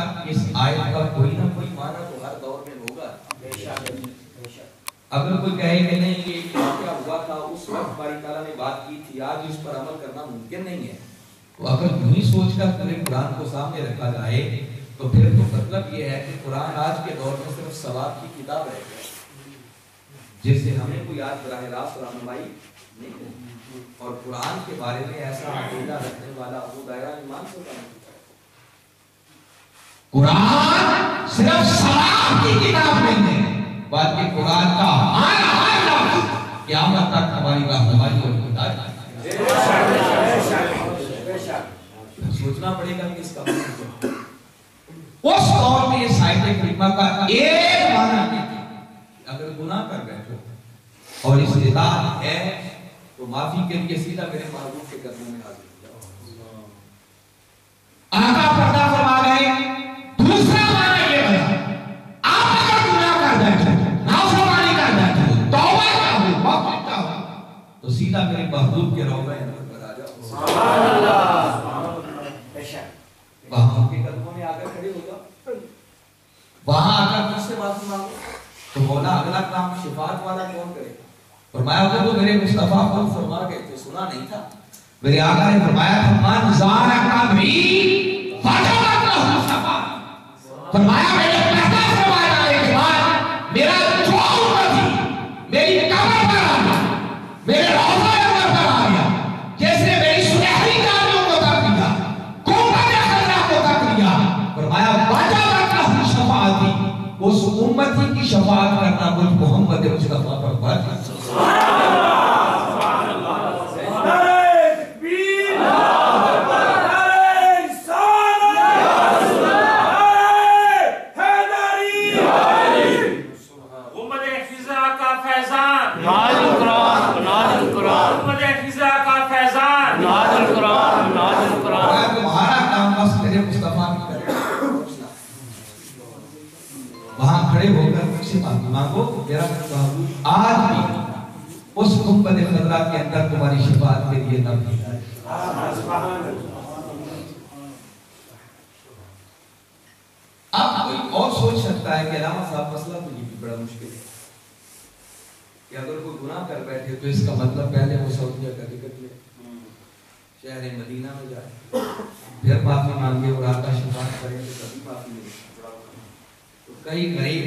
तक इस आयत का कोई ना कोई माना तो हर दौर में होगा। अगर कोई कहे कि नहीं ये क्या हुआ था उस वक्त बारी ताला ने बात की थी आज इस पर अमल करना मुमकिन नहीं है। तो अगर यूँ ही सोचकर पूरे कुरान को सामने रखा जाए तो फिर तो मतलब ये है कि कुरान आज के दौर में सिर्फ़ सवाब की किताब रह गया जिससे हमें कोई आज बराह रास्त रहनुमाई नहीं और कुरान के बारे में ऐसा अकीदा रखने वाला वो दायरा ईमान से कुरान सिर्फ़ सवाब की किताब नहीं है बल्कि कुरान का हर हर लफ्ज क़यामत तक हमारी रहनुमाई और हिदायत सोचना पड़ेगा कि इसका मतलब उस दौर में इस आयत करीमा का एक माना अगर गुनाह कर बैठो और इस्तेदाद है तो माफ़ी के लिए सीधा मेरे महबूब के कदमों में हाजिर हो जाओ। तो मौला अगला काम शिफात वाला कौन करेगा फरमाया अगर तो मेरे मुस्तफ़ा को फरमा गए थे? सुना नहीं था। मेरे आका ने फरमाया, फरमान, ज़ारा का भी मुस्तफ़ा। फरमाया मेरे के बाद मेरा जो उम्मती मेरी कमर पर मेरे रोज़ा उस उम्मती की शफात करना मुझ मोहम्मद मुस्तफ़ा पर लिए न भेजा है कोई और सोच सकता है कि अलामा साहब मसला तो ये भी बड़ा मुश्किल है। कि अगर कोई गुनाह कर बैठे तो इसका मतलब पहले वो सऊदिया का टिकट ले शहर मदीना में जाए, फिर माफ़ी मांगे और आका शिफात करें तो कभी माफ़ी मिले तो कई गरीब,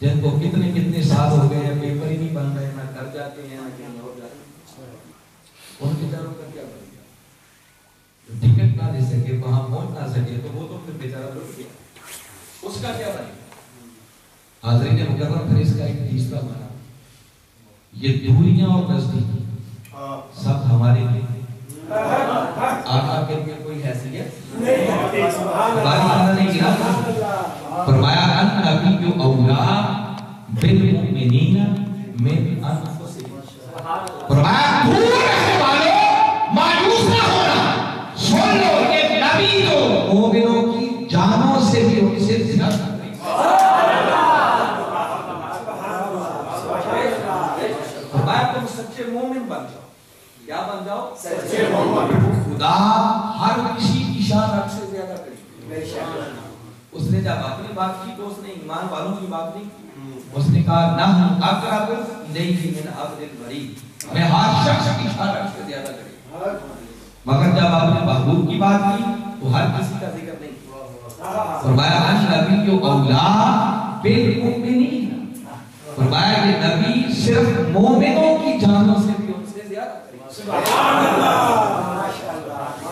जिनको कितने कितने साल हो गए हैं, पेपर ही नहीं बन रहे, ना कर जाते हैं, ना कहीं और जाते हैं। उन बेचारों का क्या बनेगा जो टिकट ना दे सके, वहाँ पहुँच ना सके तो वो तो फिर बेचारा लुट गया। उसका क्या बनेगा हाजरीन मुकर्रम फिर इसका एक तीसरा माना ये दूरियाँ और नजदीकी सब हमारे लिए। आका के लिए कोई हैसियत हमारी ताला ने गिरा फरमाया, अन नबी औला बिल मुमिनीना मिन अनफुसिहिम फरमाया तुम सच्चे मोमिन बन जाओ। क्या बन जाओ? सच्चे मोमिन। खुदा हर किसी की शान हक से ज़्यादा करीब उसने जब अपनी बात की तो उसने ईमान वालों की बात नहीं की। उसने कहा ना अकरब इलैहि मिन अब्दिल गरीब मैं हर शख्स की शान हर से ज़्यादा करीब मगर जब आपने महबूब की बात की तो हर किसी का ज़िक्र नहीं। फरमाया अन नबी औला बिल मुमिनीन। फरमाया कि नबी सिर्फ़ मोमिनों की जानों से भी उनसे ज़्यादा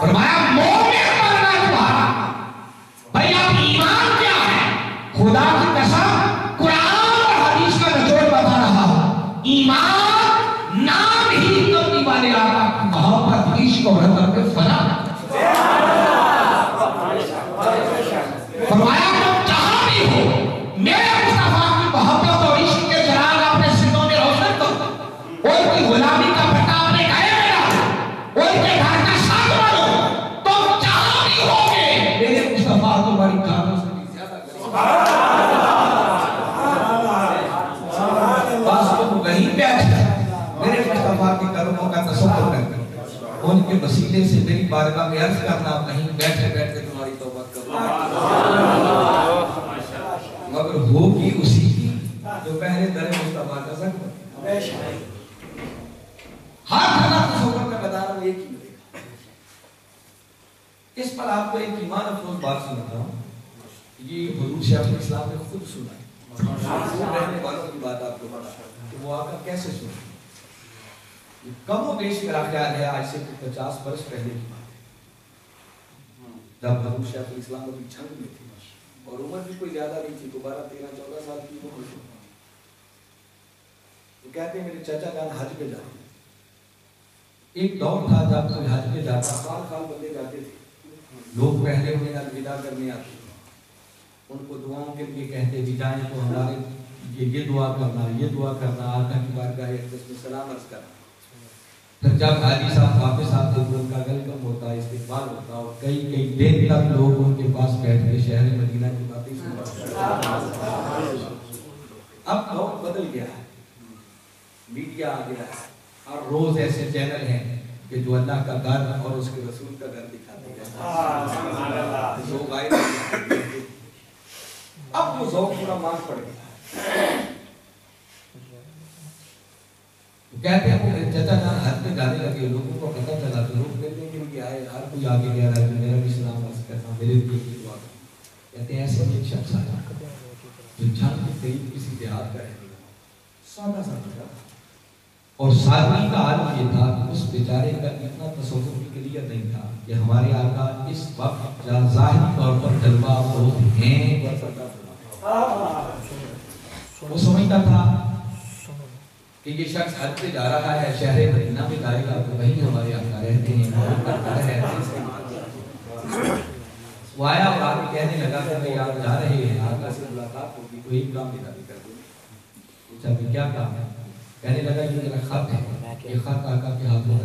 फरमाया मोमिन बनना तुम्हारा भाई आप ईमान क्या है? खुदा की कसम कुरान और हदीस का निचोड़ बता रहा हूँ। ईमान नाम ही कमनी वाले आका की मोहब्बत इश्क और पे फना। नहीं बैठा मेरे मुस्तफ़ा के कर्मों का तस्वर कर उनके वसीले से मेरी बारगाह में अर्ज़ करना नहीं, बैठे बैठे तुम्हारी तौबा कर। मगर होगी उसी की जो पहले दर मुस्तफ़ा का संग हर खिलाफ तस्वर में बता रहा हूँ, एक ही इस पर आपको एक ईमान अफरोज बात सुनाता हूँ। ये हजूर शेख इस्लाम ने खुद सुनाई आज से पचास वर्ष पहले की बात है शेख इस्लाम में थे और उम्र भी कोई ज़्यादा नहीं थी बारह तेरह चौदह साल की उम्र तो कहते मेरे चाचा जान हज पे जाते एक दौर था जब कोई हज पे जाता साल साल बंदे जाते थे लोग पहले उन्हें अलविदा करने आते उनको दुआओं के लिए कहते भी जाएँ तो हमारे ये ये दुआ करना ये दुआ करना आका की बारगाह अक़दस में सलाम अर्ज़ करना फिर जब हाजी साहब वापस आते तो उनका वेलकम होता है इस्तेमाल होता है और कई कई दिन तक लोग उनके पास बैठ के शहर मदीना की बातें सुनते अब दौर बदल गया है। मीडिया आ गया है। और रोज ऐसे चैनल हैं कि जो अल्लाह का घर और उसके रसूल का घर दिखाते हैं। आए अब वो जौक पूरा मांग पड़ गया। तो कहते हैं, मेरे चाचा जान हज पे जाने लगे लोगों को पता चला तो लोग मिलने के लिए आए हर कोई आगे कह रहा है कि मेरा भी सलाम अर्ज़ करना मेरे लिए भी दुआ कहते हैं, ऐसे एक शख्स आया जो जान के करीब किसी का रहने लगा सादा सा था और सादगी का आलम ये था कि उस बेचारे का इतना तसव्वुर भी क्लियर नहीं था कि हमारे आका इस वक्त ज़ाहिर तौर पर जलवा बहुत हैं वो समझता था। कि ये शख्स हज पे जा रहा है, शहर मदीना में जाएगा तो वहीं हमारे आका रहते हैं और उनका घर है। वो आया और आके कहने लगा कि भाई आप जा रहे हैं आका से मुलाकात होगी कोई काम मेरा भी कर दो पूछा कि क्या काम है? कहने लगा ये मेरा खत है, ये खत आका के हाथ में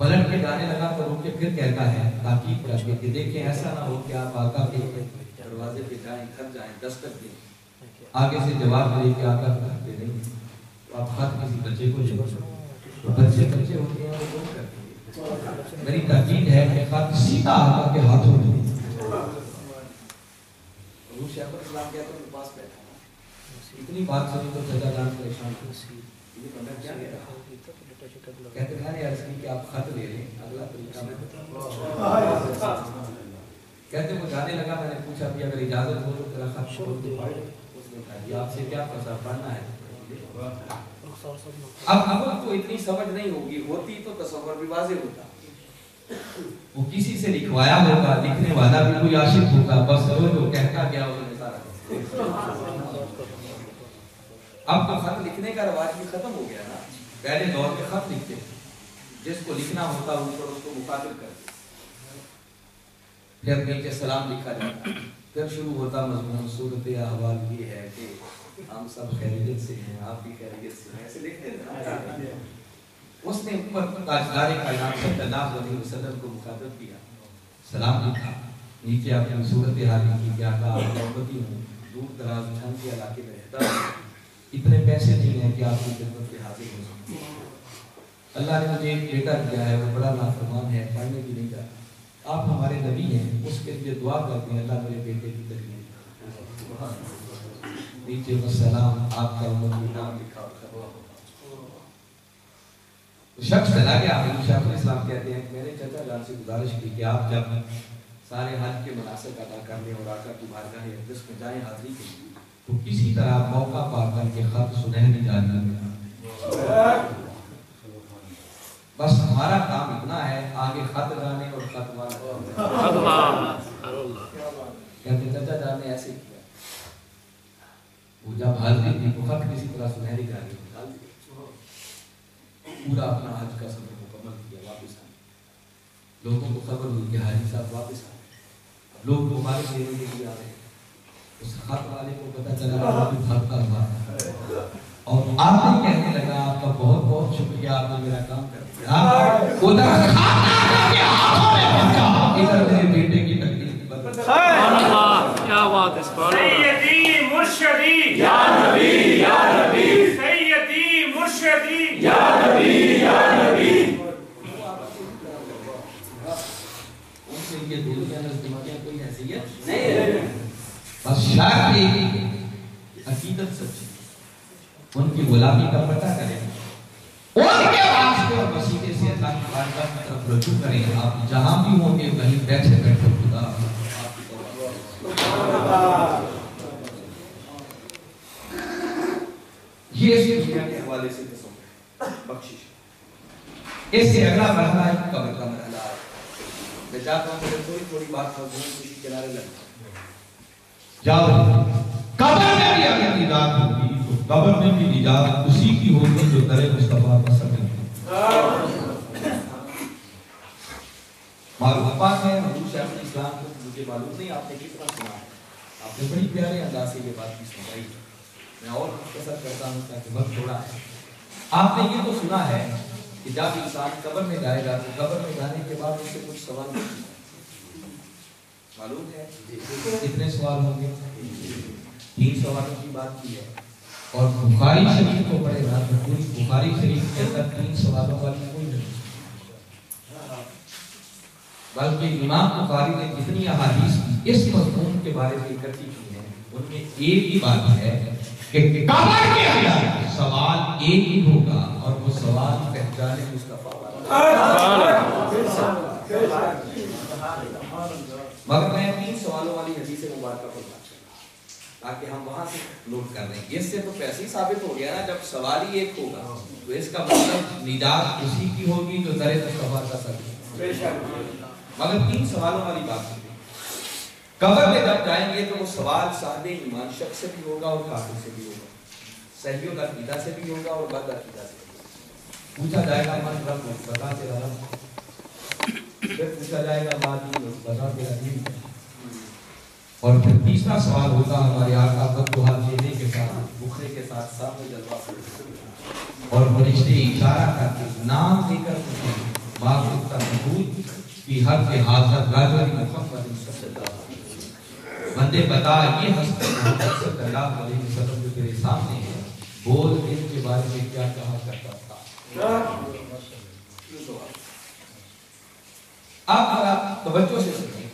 पलट के जाने लगा तो रुक फिर कहता है ताकीद करके कि देखें, ऐसा ना हो कि आप आका के दरवाजे पे जाएँ घर जाएँ, दस्तक दें। आगे से जवाब दे कि आका घर पे नहीं तो आप खत किसी बच्चे को दे तो बच्चे बच्चे होते हैं, वो करते मेरी ताकीद है कि खत सीधा आका के हाथों में इस्लाम कहते हैं पास बैठा इतनी बात सुनी तो चाचा जान परेशान ये बंदा क्या कह रहा कहते मैंने अर्ज़ कि आप खत ले लें अगला तरीका मैं कहते वो जाने लगा मैंने पूछा कि अगर इजाज़त हो तो तेरा खत छोड़ दे उसने कहा जी आपसे क्या फंसा? पढ़ना है अब अब को इतनी समझ नहीं होगी। होती तो तस्वर भी वाजे होता। वो किसी से लिखवाया होगा लिखने वाला भी कोई आशिक होगा। बस वो जो कहता गया उन्होंने सारा अब तो खत लिखने का रवाज भी खत्म हो गया ना। पहले दौर में खत लिखते थे। जिसको लिखना होता ऊपर उसको मुखातिब करते फिर नीचे सलाम लिखा जाता। फिर शुरू होता मजमून, सूरत अहवाल ये है कि हम सब खैरियत से हैं, आप भी खैरियत से ऐसे लिखते ना। उसने ऊपर ताजदार कायनात सल्लल्लाहु अलैहि वसल्लम को मुखातिब किया। सलाम लिखा। नीचे अपनी सूरत हाल की क्या कहा? मोहब्बती हूँ। दूर दराज, ठंड के इलाके में रहता हूँ। इतने पैसे नहीं है कि आपकी खिदमत के हाजिर हो सकते अल्लाह ने मुझे एक बेटा दिया है वो बड़ा नाफरमान है पढ़ने भी नहीं जाता। आप हमारे नबी हैं उसके लिए दुआ करते हैं अल्लाह मेरे बेटे की तकलीफ़ नीचे सलाम आपका उम्र नाम लिखा और शख्स चला गया शाह इस्लाम कहते हैं मैंने चाचा जान से गुजारिश की कि आप जब सारे हज के मुनासिब अदा करने और आका की बारगाह अक़दस में जाएँ हाजिरी के लिए। तो किसी तरह मौका पाकर के खत सुनहरी जारी में बस हमारा काम इतना है, आगे खत जाने और खतवा कहते चाचा जान ने ऐसे किया? जब हाजिरी थी तो खत किसी तरह सुनहरी दिया पूरा अपना हज का सफ़र मुकम्मल किया, वापस आए। लोगों को खबर हुई कि हाजी साहब वापस आए। लोग मुबारक देने के लिए आ रहे हैं। उस हक वाले को पता चला कि का हुआ और आप ही कहने लगा आपका बहुत बहुत शुक्रिया आपने मेरा काम कर दिया। उधर में पहुँचा इधर मेरे बस शर्त एक ही अकीदत सच्ची उनकी गुलामी का पता करें। उनके वास्ते और वसीले से अल्लाह की बारगाह की तरफ़ रुजू करें। आप जहाँ भी होंगे वहीं बैठे बैठे खुदा ये के हवाले से इससे अगला मरहला कब्र का मरहला। है थोड़ी थोड़ी बात किनारे लग जाओ। कब्र में भी अगर निजात होगी तो कब्र में भी निजात उसी की होगी जो दरे मुस्तफ़ा पर सके मालूम बात है, हजूर शाह इस्लाम को मुझे मालूम नहीं, आपने कितना सुना है? आपने बड़ी प्यारे अंदाज से ये बात भी सुनाई। मैं और मुख्तसर करता हूँ, ताकि वक्त थोड़ा है। आपने ये तो सुना है कि जब इंसान कब्र में जाएगा तो कब्र में जाने के बाद उससे कुछ सवाल पूछेंगे। मालूम है कितने सवाल होंगे तीन सवालों की बात की है और बुखारी शरीफ को पढ़ेगा तो पूरी बुखारी शरीफ के अंदर तीन सवालों वाली कोई नहीं बल्कि इमाम बुखारी ने जितनी अहादीस इस मजमून के बारे में इकट्ठी की है उनमें एक ही बात है कि कब्र के अंदर सवाल एक ही होगा और वो सवाल पहचाने मुस्तफ़ा वाला मगर मैं तीन सवालों वाली हदीस मुबारक को ताकि हम वहाँ से नोट कर हैं इससे तो पैसे ही साबित हो गया ना जब सवाल ही एक होगा तो इसका मतलब निजात उसी की होगी जो दरे मुस्तफ़ा का सके मगर तीन सवालों वाली बात है। कब्र में जब जाएँगे तो वो सवाल साहब ईमान शख्स से भी होगा और काफिर से भी होगा। सही अकीदा से भी होगा और बद अकीदा से भी होगा। पूछा जाएगा मन रब बता तेरा रब दीन और फिर तीसरा सवाल होगा हमारे आका बददुआ देने के साथ बुखरे के साथ सामने जलवा और फरिश्ते इशारा करके नाम लेकर माफुक का मबूद की हर के हाजर राजवारी मोहम्मद बंदे बता, ये हस्ती सल्लल्लाहु जो तेरे सामने है, बोल, इनके बारे में क्या कहा करता था? अब अगर आप तवज्जो से सुनिए।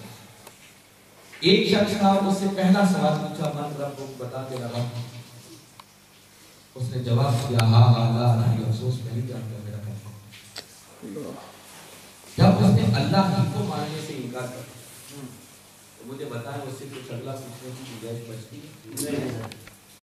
एक शख्स था उससे पहला सवाल पूछा मन रब को बता के रहा उसने जवाब दिया हाँ हाँ ला नहीं अफसोस, मैं नहीं जानता मेरा क्या जब उसने अल्लाह ही को मानने से इनकार कर तो मुझे बताएँ, उससे कुछ अगला पूछने की गुंजाइश बचती है?